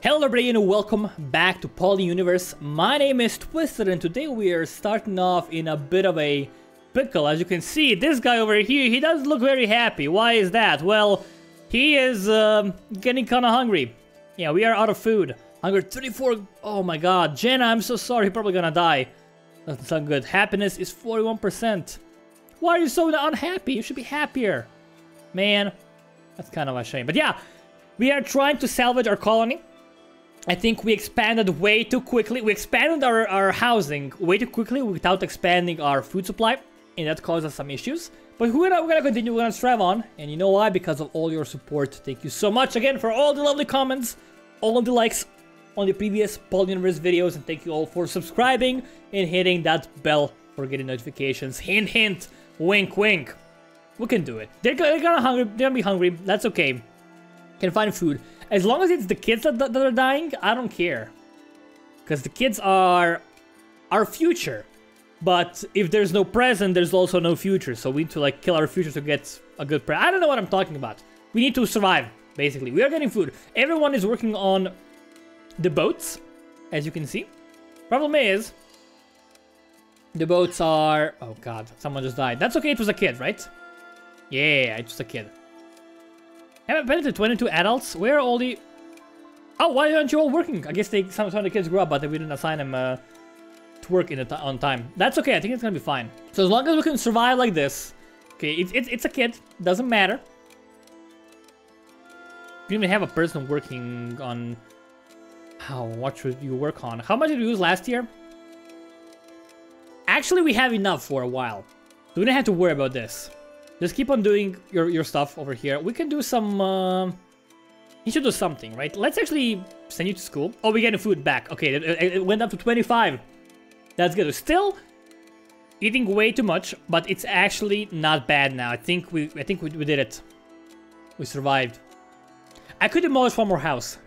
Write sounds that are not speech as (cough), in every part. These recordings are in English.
Hello everybody and welcome back to Poly Universe. My name is Twisted and today we are starting off in a bit of a pickle. As you can see, this guy over here, he doesn't look very happy. Why is that? Well, he is um, getting kind of hungry. Yeah, we are out of food. Hunger 34. Oh my god. Jenna, I'm so sorry. You're probably gonna die. Doesn't sound good. Happiness is 41%. Why are you so unhappy? You should be happier. Man, that's kind of a shame. But yeah, we are trying to salvage our colony. I think we expanded way too quickly. We expanded our, our housing way too quickly without expanding our food supply. And that caused us some issues. But we're gonna, we're gonna continue, we're gonna strive on. And you know why? Because of all your support. Thank you so much again for all the lovely comments, all of the likes on the previous Universe videos. And thank you all for subscribing and hitting that bell for getting notifications. Hint, hint, wink, wink. We can do it. They're, they're gonna hungry. They're gonna be hungry. That's okay. Can find food. As long as it's the kids that, that are dying, I don't care. Because the kids are our future. But if there's no present, there's also no future. So we need to like kill our future to get a good present. I don't know what I'm talking about. We need to survive, basically. We are getting food. Everyone is working on the boats, as you can see. Problem is, the boats are... Oh god, someone just died. That's okay, it was a kid, right? Yeah, it was a kid. Haven't been to 22 adults? Where are all the... Oh, why aren't you all working? I guess they some, some of the kids grew up, but we didn't assign them uh, to work in on time. That's okay, I think it's gonna be fine. So as long as we can survive like this... Okay, it's, it's, it's a kid, doesn't matter. You even have a person working on... How, what should you work on? How much did we use last year? Actually, we have enough for a while. So we don't have to worry about this. Just keep on doing your, your stuff over here. We can do some... Uh, you should do something, right? Let's actually send you to school. Oh, we're getting food back. Okay, it, it went up to 25. That's good. Still eating way too much, but it's actually not bad now. I think we I think we, we did it. We survived. I could demolish one more house.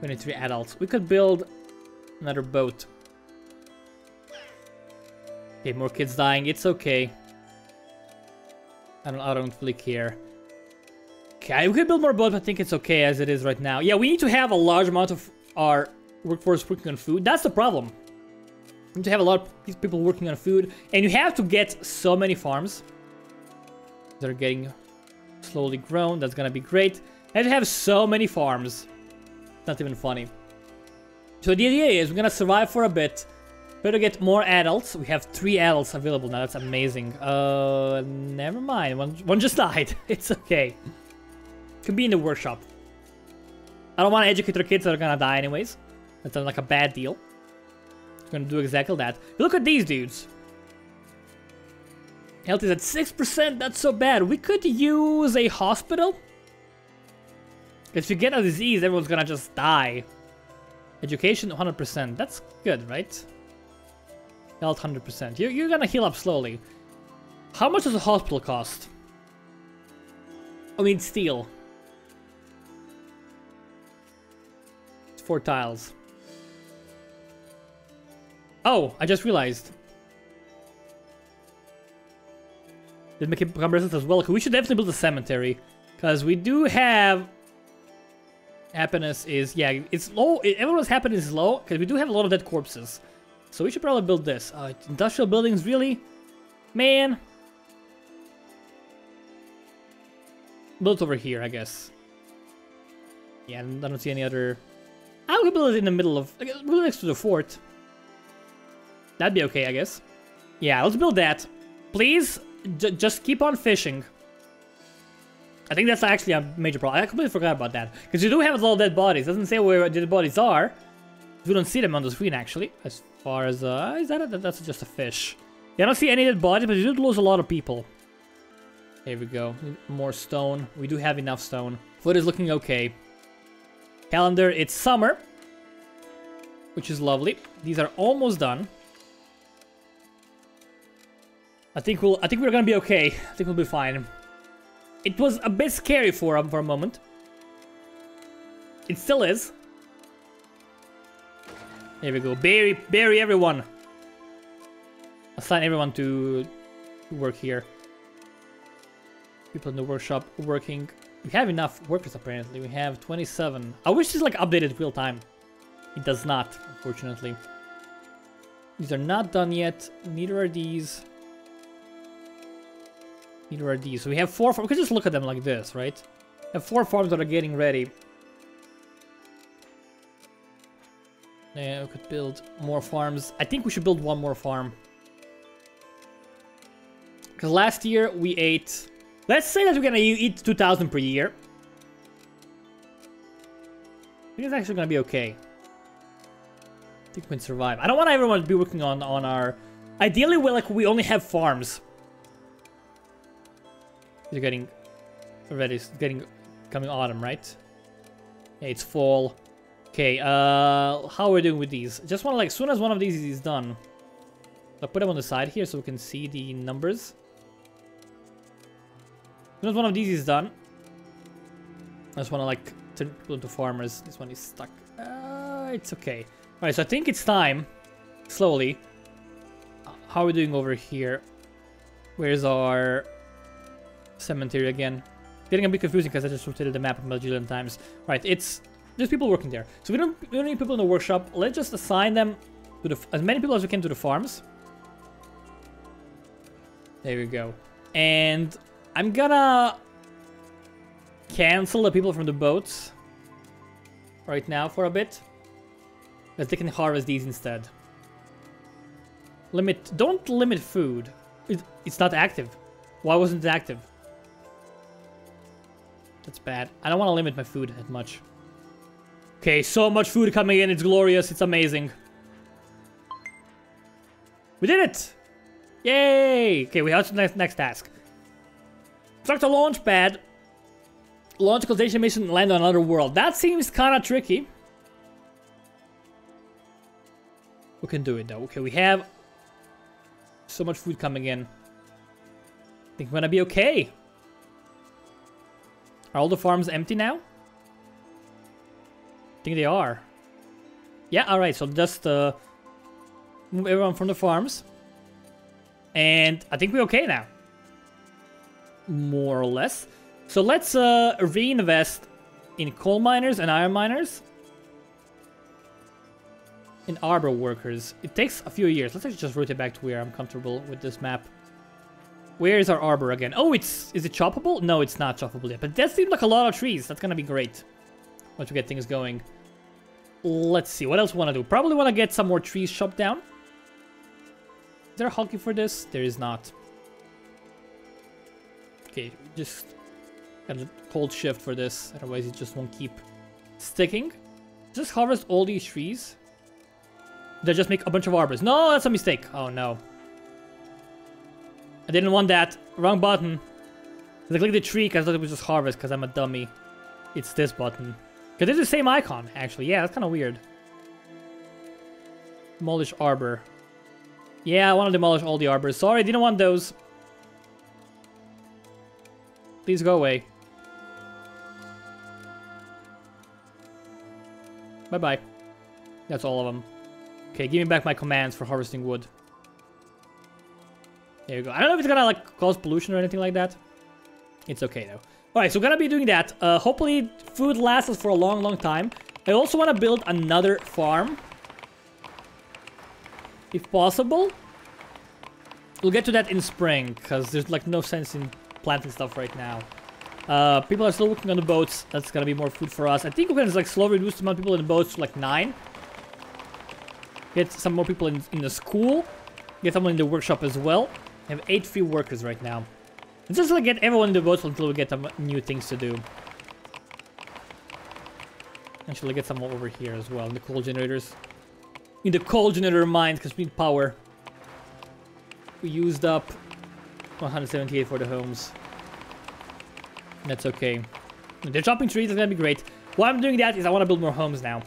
23 adults. We could build another boat. Okay, more kids dying. It's okay. I don't, I don't really care. Okay, we could build more boats, I think it's okay as it is right now. Yeah, we need to have a large amount of our workforce working on food. That's the problem. We need to have a lot of people working on food. And you have to get so many farms. They're getting slowly grown. That's gonna be great. And you have so many farms. It's not even funny. So the idea is we're gonna survive for a bit. Better get more adults. We have three adults available now. That's amazing. Uh, never mind. One, one just died. (laughs) It's okay. Could be in the workshop. I don't want to educate our kids that are gonna die anyways. That's like a bad deal. I'm gonna do exactly that. Look at these dudes. Health is at 6%. That's so bad. We could use a hospital. If you get a disease, everyone's gonna just die. Education, 100%. That's good, right? Health 100%. You're, you're gonna heal up slowly. How much does a hospital cost? I mean, steel. It's four tiles. Oh, I just realized. Did make it become resistant as well. We should definitely build a cemetery. Because we do have... Happiness is... Yeah, it's low. Everyone's happiness is low. Because we do have a lot of dead corpses. So we should probably build this. Uh, industrial buildings, really? Man. Build it over here, I guess. Yeah, I don't see any other... I will build it in the middle of... It next to the fort. That'd be okay, I guess. Yeah, let's build that. Please, just keep on fishing. I think that's actually a major problem. I completely forgot about that. Because you do have a lot of dead bodies. It doesn't say where the dead bodies are. We don't see them on the screen, actually. Far as, uh, is that a, that's just a fish. Yeah, I don't see any dead bodies, but you did lose a lot of people. Here we go. More stone. We do have enough stone. Food is looking okay. Calendar, it's summer. Which is lovely. These are almost done. I think we'll. I think we're gonna be okay. I think we'll be fine. It was a bit scary for um, for a moment. It still is. There we go. Bury, bury everyone. Assign everyone to, work here. People in the workshop working. We have enough workers apparently. We have 27. I wish this like updated real time. It does not, unfortunately. These are not done yet. Neither are these. Neither are these. So we have four. farms. We could just look at them like this, right? We have four farms that are getting ready. Yeah, we could build more farms. I think we should build one more farm. Because last year we ate... Let's say that we're gonna eat 2,000 per year. I think it's actually gonna be okay. I think we can survive. I don't want everyone to be working on, on our... Ideally, we like we only have farms. You're getting ready. It's getting coming autumn, right? Yeah, it's fall. Okay, uh, how are we doing with these? Just want to like, as soon as one of these is done, I'll put them on the side here so we can see the numbers. As soon as one of these is done, I just want to like turn people into farmers. This one is stuck. Uh, it's okay. Alright, so I think it's time, slowly. How are we doing over here? Where's our cemetery again? Getting a bit confusing because I just rotated the map a million times. Right, it's there's people working there. So we don't, we don't need people in the workshop. Let's just assign them to the as many people as we can to the farms. There we go. And I'm gonna cancel the people from the boats right now for a bit. Because they can harvest these instead. Limit, don't limit food. It, it's not active. Why wasn't it active? That's bad. I don't want to limit my food that much. Okay, so much food coming in. It's glorious. It's amazing. We did it! Yay! Okay, we have the next, next task. Construct a launch pad. Launch a colonization mission and land on another world. That seems kind of tricky. We can do it though. Okay, we have so much food coming in. I think we're gonna be okay. Are all the farms empty now? Think they are. Yeah, alright, so just uh, move everyone from the farms. And I think we're okay now. More or less. So let's uh, reinvest in coal miners and iron miners. In arbor workers. It takes a few years. Let's just rotate back to where I'm comfortable with this map. Where is our arbor again? Oh, it's... Is it choppable? No, it's not choppable yet. But that seems like a lot of trees. That's gonna be great. Once we get things going. Let's see. What else we want to do? Probably want to get some more trees chopped down. Is there a hockey for this? There is not. Okay, just... Got a cold shift for this. Otherwise, it just won't keep sticking. Just harvest all these trees. They just make a bunch of arbors. No, that's a mistake. Oh, no. I didn't want that. Wrong button. I clicked the tree because I thought it was just harvest because I'm a dummy. It's this button. Because it's the same icon, actually. Yeah, that's kind of weird. Demolish arbor. Yeah, I want to demolish all the arbors. Sorry, didn't want those. Please go away. Bye-bye. That's all of them. Okay, give me back my commands for harvesting wood. There you go. I don't know if it's gonna like cause pollution or anything like that. It's okay though. Alright, so gonna be doing that. Uh, hopefully food lasts us for a long, long time. I also want to build another farm. If possible. We'll get to that in spring, because there's like no sense in planting stuff right now. Uh, people are still working on the boats. That's gonna be more food for us. I think we can like slowly reduce the amount of people in the boats to like nine. Get some more people in, in the school. Get someone in the workshop as well. We have eight free workers right now. Let's just like get everyone in the boats until we get some new things to do. Actually, get some over here as well. In the coal generators. In the coal generator mines, because we need power. We used up 178 for the homes. That's okay. They're chopping trees, that's gonna be great. Why I'm doing that is I want to build more homes now.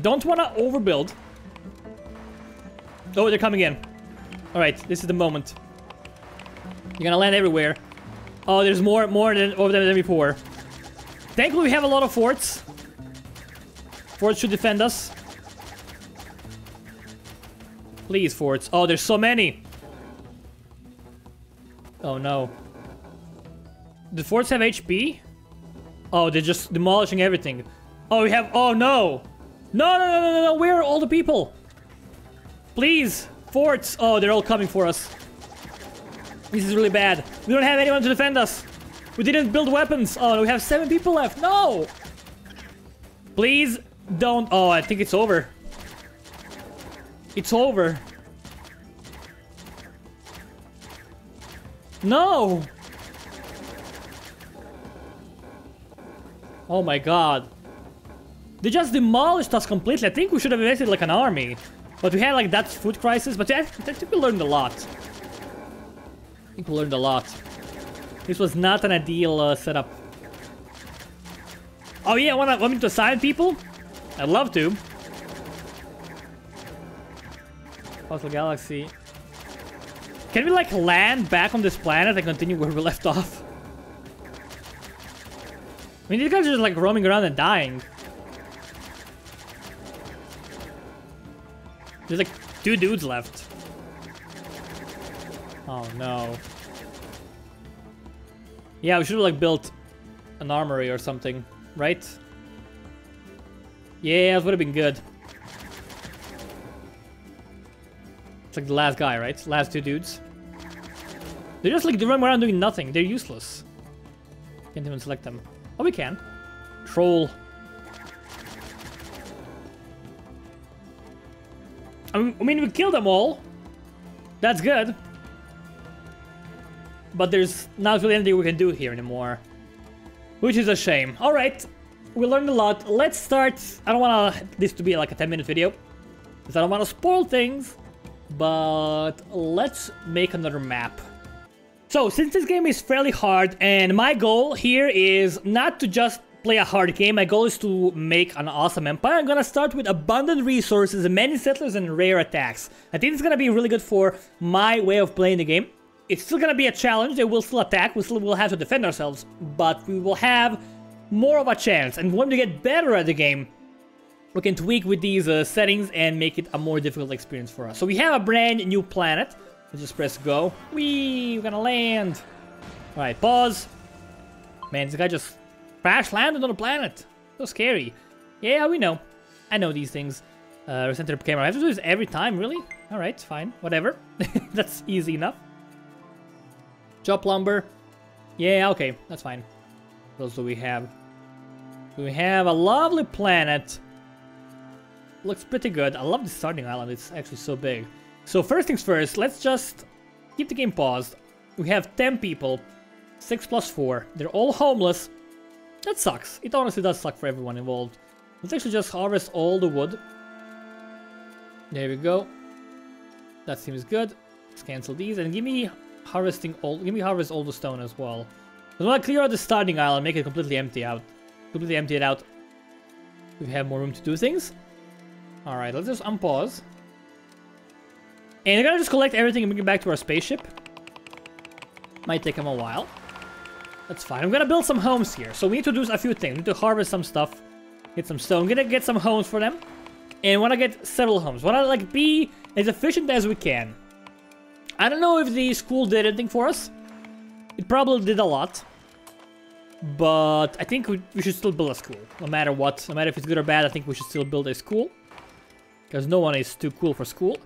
Don't want to overbuild. Oh, they're coming in. Alright, this is the moment. You're gonna land everywhere. Oh, there's more more than over there than before. Thankfully, we have a lot of forts. Forts should defend us. Please, forts. Oh, there's so many. Oh, no. The forts have HP? Oh, they're just demolishing everything. Oh, we have... Oh, no! No, no, no, no, no, no! Where are all the people? Please! Forts! Oh, they're all coming for us. This is really bad. We don't have anyone to defend us. We didn't build weapons. Oh, we have seven people left. No! Please don't... Oh, I think it's over. It's over. No! Oh my god. They just demolished us completely. I think we should have invested like an army. But we had like that food crisis. But I, I think we learned a lot. Think we learned a lot. This was not an ideal uh, setup. Oh yeah, want, want me to assign people? I'd love to. Puzzle Galaxy. Can we like land back on this planet and continue where we left off? I mean, these guys are just like roaming around and dying. There's like two dudes left. Oh no. Yeah, we should have like built an armory or something, right? Yeah, that would have been good. It's like the last guy, right? Last two dudes. They're just like they run around doing nothing. They're useless. Can't even select them. Oh, we can. Troll. I mean, we killed them all. That's good. But there's not really anything we can do here anymore. Which is a shame. Alright, we learned a lot. Let's start... I don't want this to be like a 10 minute video. Because I don't want to spoil things. But let's make another map. So, since this game is fairly hard, and my goal here is not to just play a hard game, my goal is to make an awesome empire. I'm gonna start with abundant resources, many settlers, and rare attacks. I think it's gonna be really good for my way of playing the game. It's still gonna be a challenge, they will still attack, we still will have to defend ourselves, but we will have more of a chance. And when we get better at the game, we can tweak with these uh, settings and make it a more difficult experience for us. So we have a brand new planet. Let's just press go. Whee! We're gonna land. Alright, pause. Man, this guy just crash landed on a planet. So scary. Yeah, we know. I know these things. Uh, the camera. I have to do this every time, really? Alright, fine. Whatever. (laughs) that's easy enough. Chop lumber. Yeah, okay. That's fine. What else do we have? We have a lovely planet. Looks pretty good. I love the starting island. It's actually so big. So first things first, let's just keep the game paused. We have 10 people, 6 plus 4. They're all homeless. That sucks. It honestly does suck for everyone involved. Let's actually just harvest all the wood. There we go. That seems good. Let's cancel these and give me harvesting all. Give me harvest all the stone as well. I want to clear out the starting island, make it completely empty out. Completely empty it out. We have more room to do things. Alright, let's just unpause. And we're gonna just collect everything and bring it back to our spaceship. Might take them a while. That's fine. I'm gonna build some homes here. So we need to do a few things. We need to harvest some stuff. Get some stone. I'm gonna get some homes for them. And wanna get several homes. Wanna like be as efficient as we can. I don't know if the school did anything for us. It probably did a lot. But I think we, we should still build a school. No matter what. No matter if it's good or bad, I think we should still build a school. Because no one is too cool for school.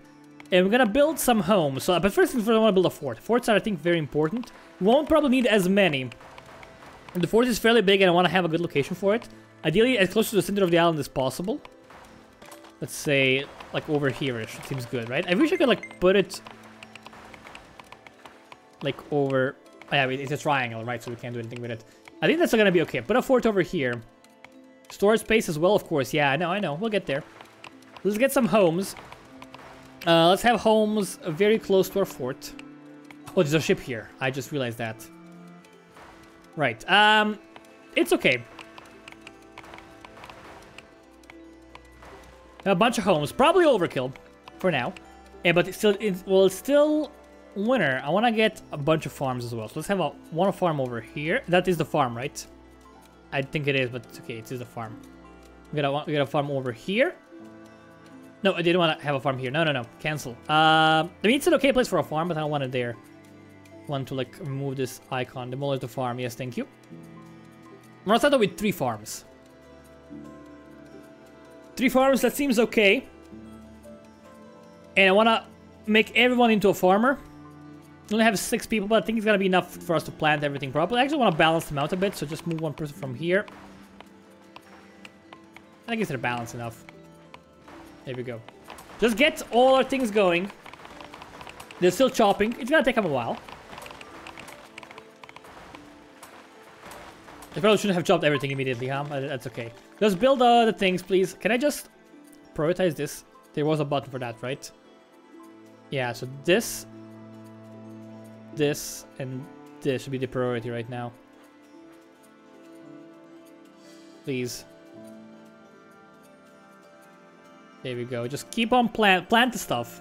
And we're gonna build some homes. So, but first, I want to build a fort. Forts are, I think, very important. We won't probably need as many. The fort is fairly big and I want to have a good location for it. Ideally, as close to the center of the island as possible. Let's say, like, over here-ish. Seems good, right? I wish I could, like, put it... Like, over... Oh, yeah, it's a triangle, right? So we can't do anything with it. I think that's gonna be okay. Put a fort over here. Storage space as well, of course. Yeah, I know, I know. We'll get there. Let's get some homes. Uh, let's have homes very close to our fort. Oh, there's a ship here. I just realized that. Right. Um, it's okay. A bunch of homes. Probably overkill for now. Yeah, but still, it's, well, it's still winter. I want to get a bunch of farms as well. So let's have a one farm over here. That is the farm, right? I think it is, but it's okay. It is the farm. We got a, we got a farm over here. No, I didn't want to have a farm here. No, no, no. Cancel. Uh, I mean, it's an okay place for a farm, but I don't want it there. Want to, like, remove this icon. Demolish the farm. Yes, thank you. Gonna start with three farms. Three farms, that seems okay. And I wanna make everyone into a farmer. I only have six people, but I think it's gonna be enough for us to plant everything properly. I actually wanna balance them out a bit, so just move one person from here. I guess they're balanced enough. There we go. Just get all our things going. They're still chopping. It's gonna take them a while. I probably shouldn't have chopped everything immediately, huh? But that's okay. Let's build uh, the things, please. Can I just prioritize this? There was a button for that, right? Yeah, so this, this, and this should be the priority right now. Please. There we go. Just keep on plant plant the stuff.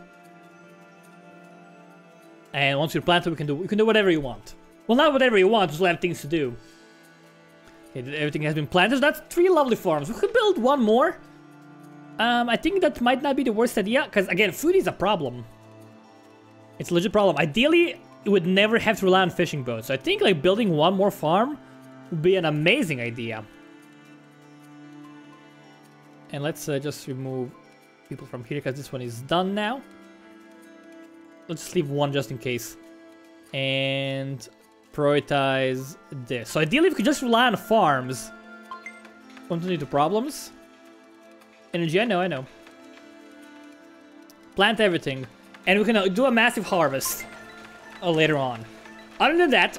And once you plant it, we can do we can do whatever you want. Well, not whatever you want. Just have things to do. Okay, everything has been planted. So that's three lovely farms. We could build one more. Um, I think that might not be the worst idea, because again, food is a problem. It's a legit problem. Ideally, it would never have to rely on fishing boats. So I think like building one more farm would be an amazing idea. And let's uh, just remove people from here because this one is done now. Let's just leave one just in case. And prioritize this. So ideally, we could just rely on farms, lead to problems. Energy, I know, I know. Plant everything. And we can uh, do a massive harvest uh, later on. Other than that,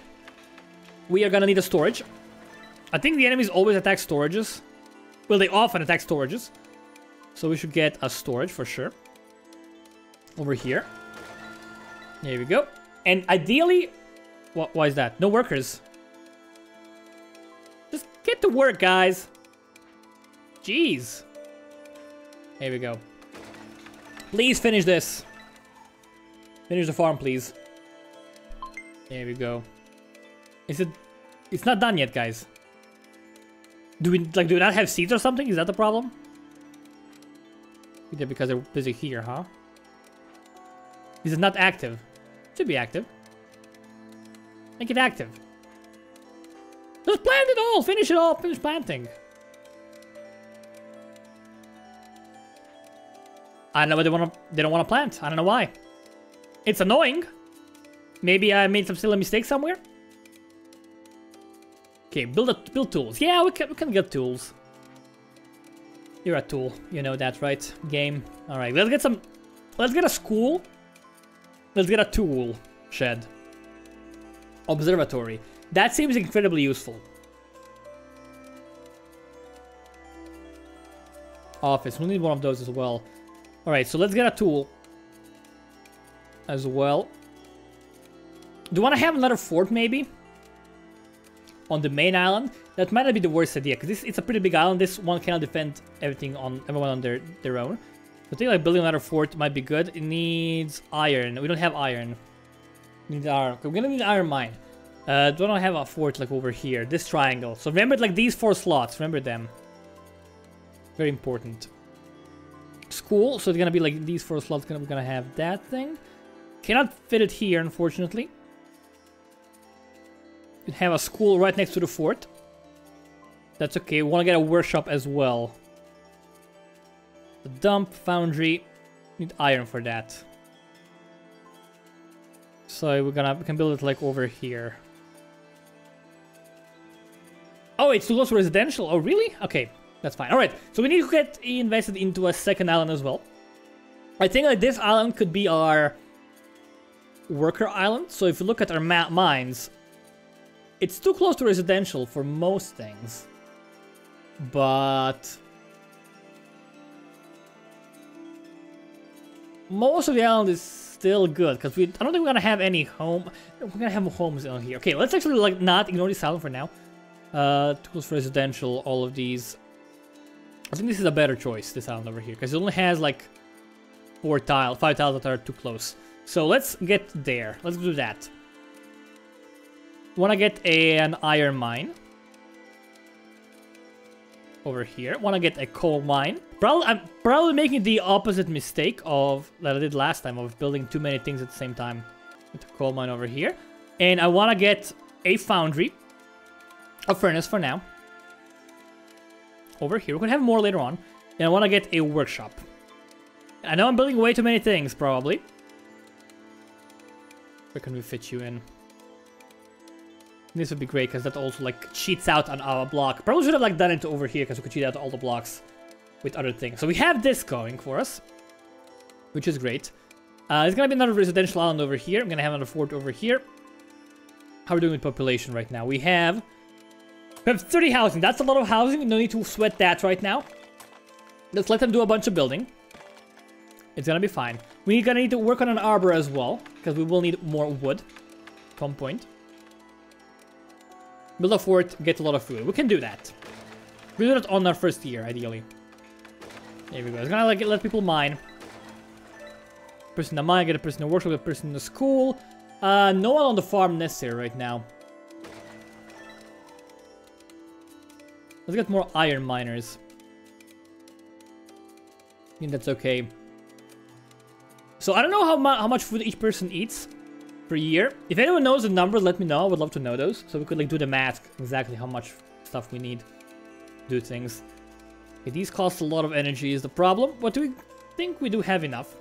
we are gonna need a storage. I think the enemies always attack storages. Well, they often attack storages. So we should get a storage for sure. Over here. There we go. And ideally, what, why is that? No workers. Just get to work, guys. Jeez. Here we go. Please finish this. Finish the farm, please. There we go. Is it... It's not done yet, guys. Do we, like, do we not have seats or something? Is that the problem? Either because they're busy here, huh? Is it not active? Should be active. Make it active. Just plant it all! Finish it all! Finish planting. I don't know why they want to. They don't want to plant. I don't know why. It's annoying. Maybe I made some silly mistake somewhere. Okay, build a, build tools. Yeah, we can we can get tools. You're a tool. You know that, right? Game. All right, let's get some. Let's get a school. Let's get a tool shed. Observatory. That seems incredibly useful. Office. We'll need one of those as well. Alright, so let's get a tool. As well. Do you want to have another fort, maybe? On the main island? That might not be the worst idea, because it's a pretty big island. This one cannot defend everything on everyone on their, their own. I think like building another fort might be good. It needs iron. We don't have iron. We need iron. We're gonna need an iron mine. Uh, don't I have a fort like over here? This triangle. So remember like these four slots. Remember them. Very important school, so it's gonna be like these four slots we're gonna have that thing. Cannot fit it here, unfortunately. We have a school right next to the fort. That's okay, we wanna get a workshop as well. The dump, foundry, need iron for that. So we're gonna, we can build it like over here. Oh, it's too close to residential. Oh, really? Okay, that's fine. Alright, so we need to get invested into a second island as well. I think that this island could be our worker island. So if you look at our mines, it's too close to residential for most things. But... Most of the island is still good, because we I don't think we're gonna have any home. We're gonna have homes on here. Okay, let's actually like not ignore this island for now. Uh, too close for residential, all of these. I think this is a better choice, this island over here, because it only has like four tile, five tiles that are too close. So let's get there. Let's do that. Want to get a, an iron mine over here. Want to get a coal mine. Probably, I'm probably making the opposite mistake of that I did last time of building too many things at the same time. Get a coal mine over here, and I want to get a foundry, a furnace for now. over here. We're gonna have more later on. And I want to get a workshop. I know I'm building way too many things, probably. Where can we fit you in? This would be great, because that also, like, cheats out on our block. Probably should have, like, done it over here, because we could cheat out all the blocks with other things. So we have this going for us, which is great. Uh, there's gonna be another residential island over here. I'm gonna have another fort over here. How are we doing with population right now? We have... We have 30 housing. That's a lot of housing. No need to sweat that right now. Let's let them do a bunch of building. It's gonna be fine. We're gonna need to work on an arbor as well, because we will need more wood at some point. Build a fort, get a lot of food. We can do that. We do that on our first year, ideally. There we go. It's gonna like let people mine. Person the mine, get a person the workshop, get a person the school. Uh, no one on the farm necessary right now. Let's get more iron miners. I think that's okay. So I don't know how, mu how much food each person eats per year. If anyone knows the number, let me know. I would love to know those. So we could like do the math exactly how much stuff we need do things. Okay, these cost a lot of energy is the problem. But do we think we do have enough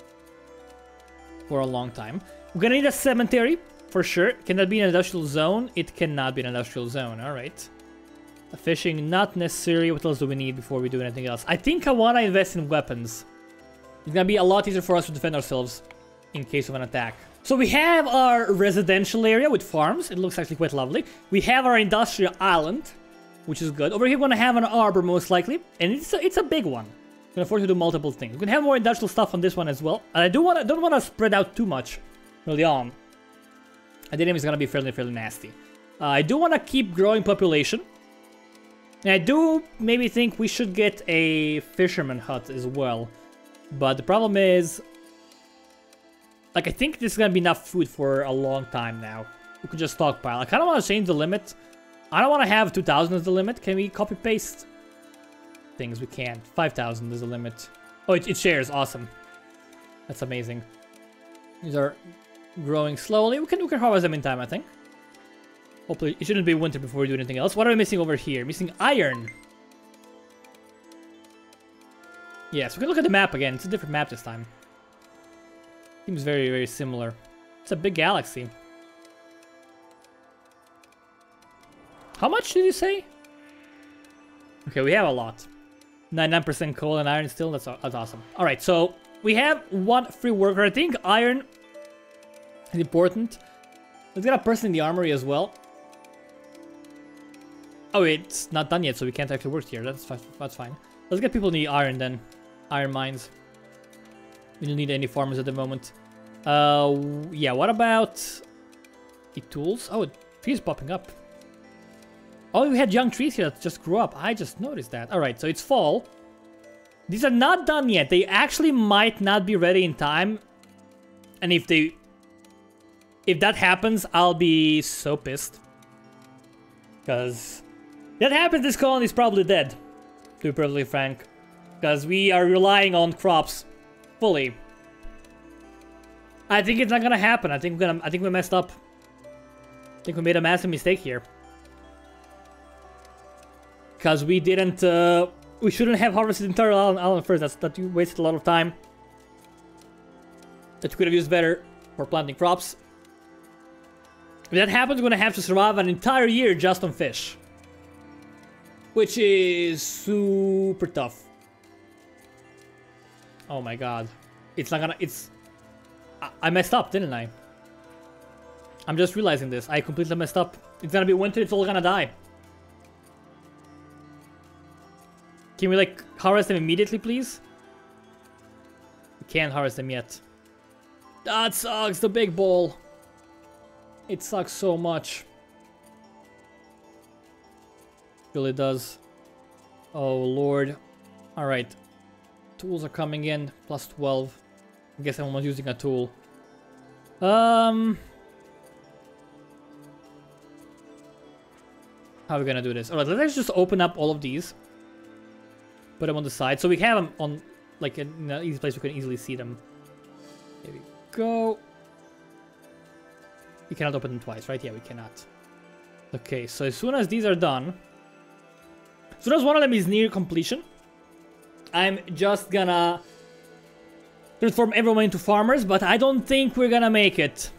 for a long time? We're gonna need a cemetery for sure. Can that be an industrial zone? It cannot be an industrial zone. All right. A fishing, not necessary. What else do we need before we do anything else? I think I want to invest in weapons. It's gonna be a lot easier for us to defend ourselves in case of an attack. So we have our residential area with farms. It looks actually quite lovely. We have our industrial island, which is good. Over here, we're gonna have an arbor most likely, and it's a, it's a big one. We're gonna force you to do multiple things. We can have more industrial stuff on this one as well. And I do want to don't want to spread out too much early on. And the name is gonna be fairly fairly nasty. Uh, I do want to keep growing population. And I do maybe think we should get a fisherman hut as well. But the problem is... Like, I think this is gonna be enough food for a long time now. We could just stockpile. I kind of want to change the limit. I don't want to have 2,000 as the limit. Can we copy-paste things? We can't. 5,000 is the limit. Oh, it, it shares. Awesome. That's amazing. These are growing slowly. We can, we can harvest them in time, I think. Hopefully, it shouldn't be winter before we do anything else. What are we missing over here? Missing iron. Yes, we can look at the map again. It's a different map this time. Seems very, very similar. It's a big galaxy. How much did you say? Okay, we have a lot. 99% coal and iron still. That's, that's awesome. All right, so we have one free worker. I think iron is important. Let's get a person in the armory as well. Oh, it's not done yet, so we can't actually work here. That's, that's fine. Let's get people in the iron then iron mines. We don't need any farmers at the moment. Uh, yeah, what about the tools? Oh, trees popping up. Oh, we had young trees here that just grew up. I just noticed that. Alright, so it's fall. These are not done yet. They actually might not be ready in time. And if they... If that happens, I'll be so pissed. Because... That happens, this colony is probably dead. To be perfectly frank. Because we are relying on crops fully. I think it's not gonna happen. I think we're gonna I think we messed up. I think we made a massive mistake here. Because we didn't uh, we shouldn't have harvested entire island, island first. That's that you wasted a lot of time. That you could have used better for planting crops. If that happens, we're gonna have to survive an entire year just on fish. Which is super tough. Oh my god. It's not gonna... It's... I, I messed up, didn't I? I'm just realizing this. I completely messed up. It's gonna be winter, it's all gonna die. Can we, like, harvest them immediately, please? We can't harvest them yet. That sucks, the big ball. It sucks so much. Really does. Oh, lord. Alright. Tools are coming in, plus 12. I guess I'm not using a tool. Um... How are we gonna do this? Alright, let's just open up all of these. Put them on the side. So we can have them on, like, in an easy place we can easily see them. There we go. We cannot open them twice, right? Yeah, we cannot. Okay, so as soon as these are done... As soon as one of them is near completion. I'm just gonna transform everyone into farmers, but I don't think we're gonna make it.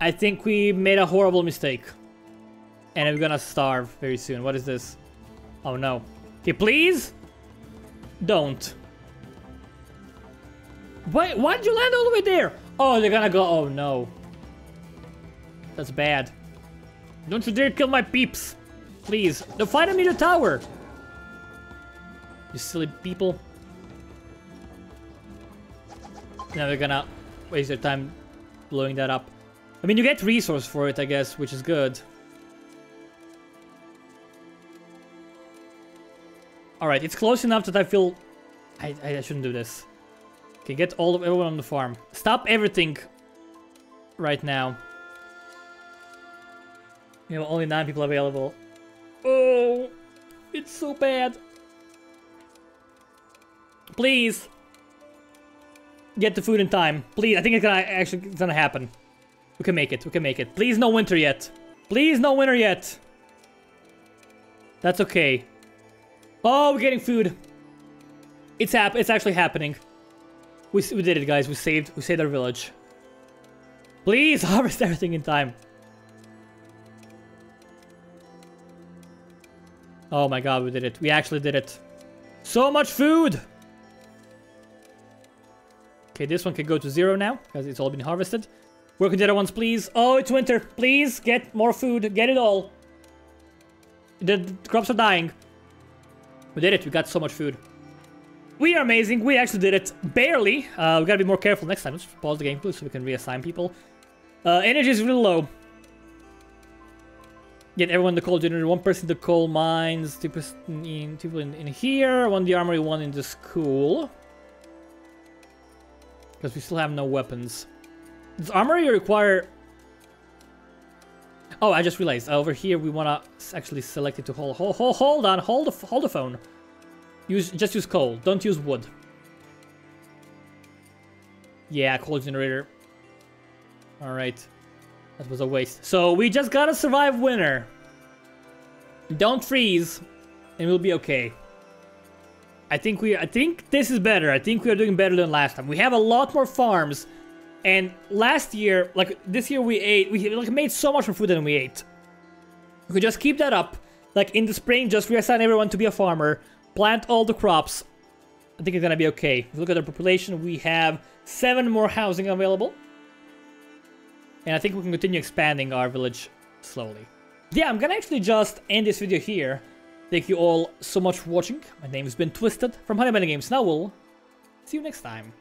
I think we made a horrible mistake. And we're gonna starve very soon. What is this? Oh no. Okay, please? Don't. Why, why did you land all the way there? Oh, they're gonna go. Oh no. That's bad. Don't you dare kill my peeps. Please. No, fight them in the tower. You silly people. Now they're gonna waste their time blowing that up. I mean, you get resource for it, I guess, which is good. Alright, it's close enough that I feel... I, I shouldn't do this. Okay, get all of everyone on the farm. Stop everything right now. You have only nine people available. Oh, it's so bad. Please. Get the food in time. Please, I think it's gonna actually it's gonna happen. We can make it, we can make it. Please no winter yet. Please no winter yet. That's okay. Oh, we're getting food. It's hap it's actually happening. We, we did it, guys. We saved we saved our village. Please (laughs) harvest everything in time. Oh my god, we did it. We actually did it. So much food! Okay, this one can go to zero now, because it's all been harvested. Work on the other ones, please. Oh, it's winter. Please, get more food. Get it all. The crops are dying. We did it. We got so much food. We are amazing. We actually did it. Barely. Uh, we gotta be more careful next time. Let's pause the game, please, so we can reassign people. Uh, energy is really low. Get everyone in the coal generator, one person in the coal mines, two, in, two people in, in here, one in the armory, one in the school. Because we still have no weapons. Does armory require... Oh, I just realized. Over here, we want to actually select it to hold. Hold, hold, hold on. Hold the, hold the phone. Use Just use coal. Don't use wood. Yeah, coal generator. Alright. That was a waste. So we just gotta survive winter. Don't freeze, and we'll be okay. I think we I think this is better. I think we are doing better than last time. We have a lot more farms. And last year, like this year we ate, we like made so much more food than we ate. We could just keep that up. Like in the spring, just reassign everyone to be a farmer, plant all the crops. I think it's gonna be okay. If you look at the population, we have seven more housing available. And I think we can continue expanding our village slowly. Yeah, I'm gonna actually just end this video here. Thank you all so much for watching. My name has been Twisted from Honey Bunny Games. Now we'll see you next time.